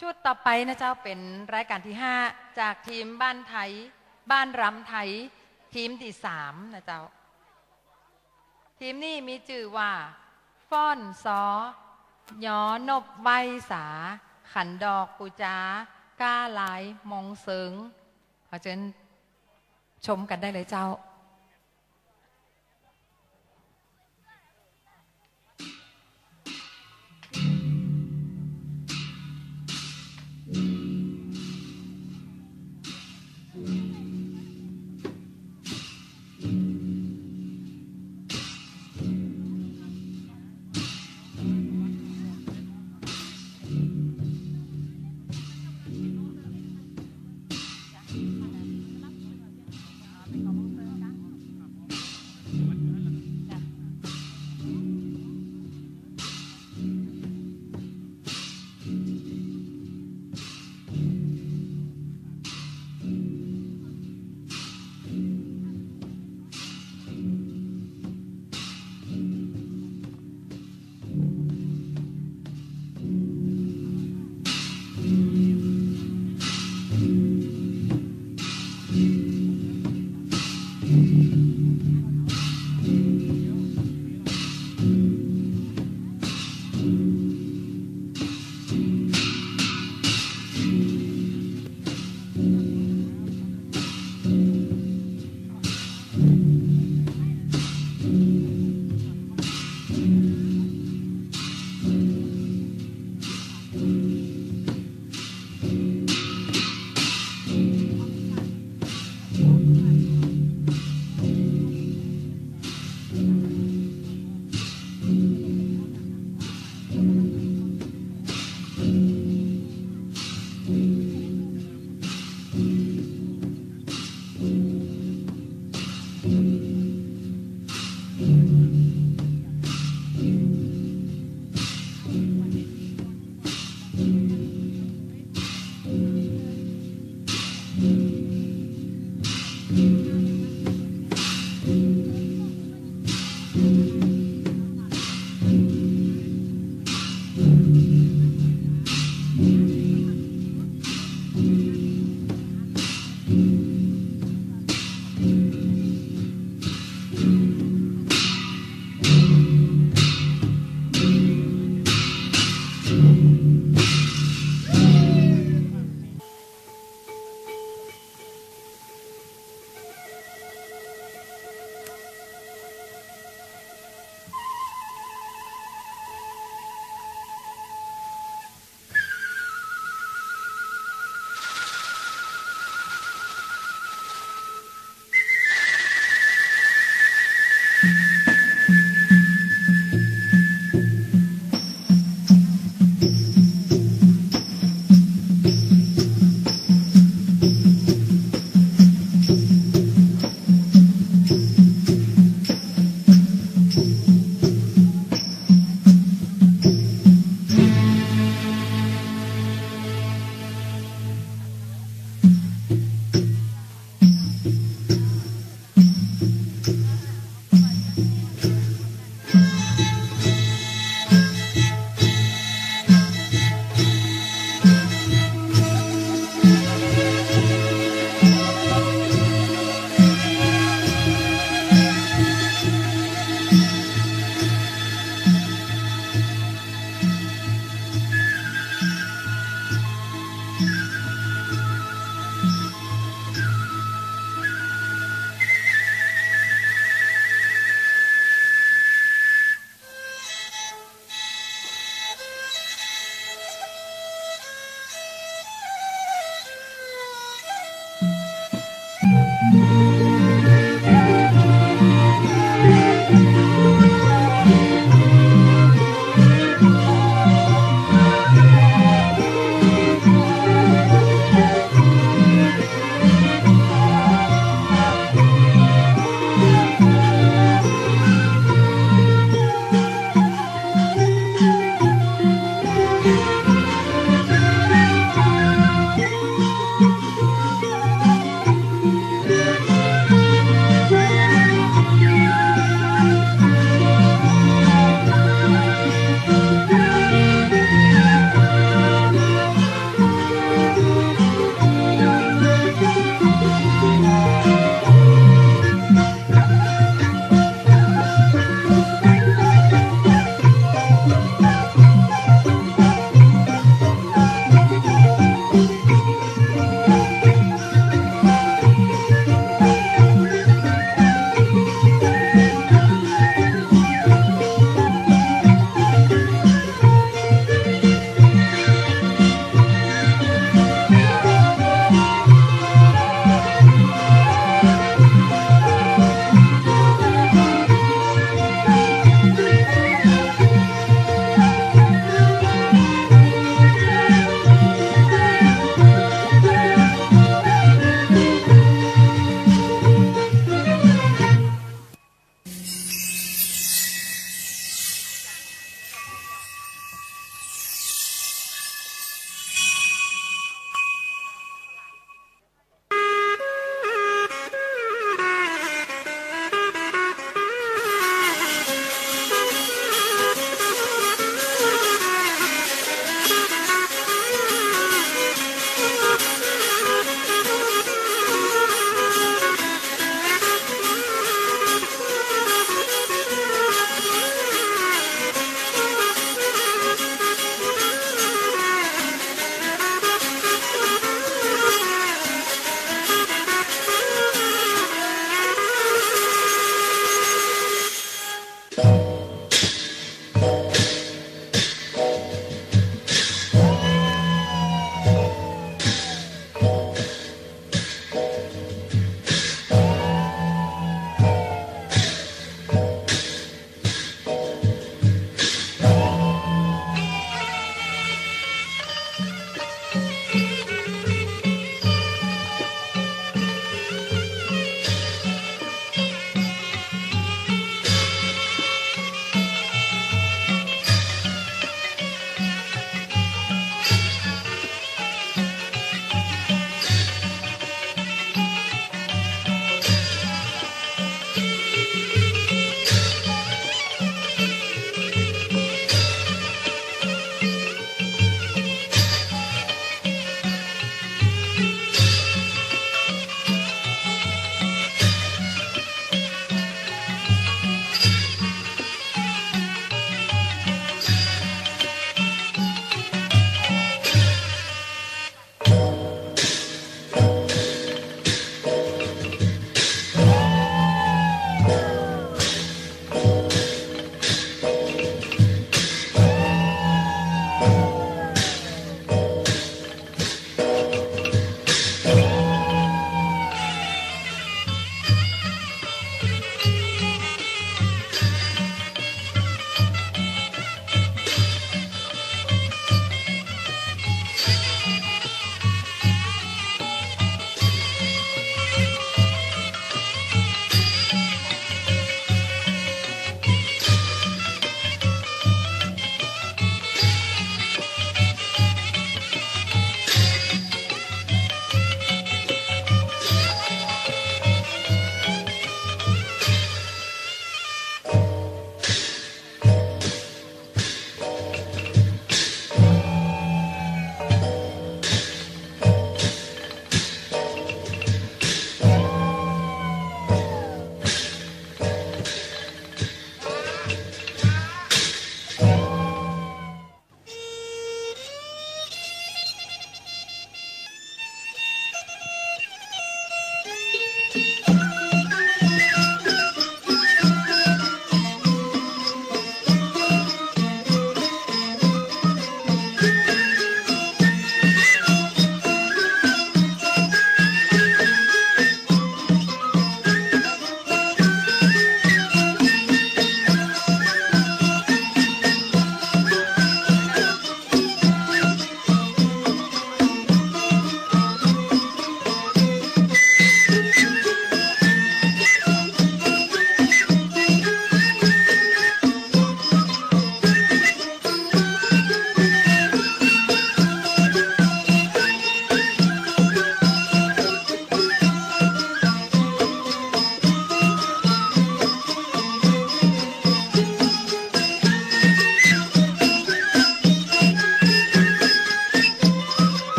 ชุดต่อไปนะเจ้าเป็นรายการที่ 5 จากทีมบ้านไทย บ้านรำไทย ทีมที่สามนะเจ้า ทีมนี้มีชื่อว่าฟ้อนซอยอนบใบสา ขันดอกปูจาก้าลายมองเสิงขอเชิญชมกันได้เลยเจ้า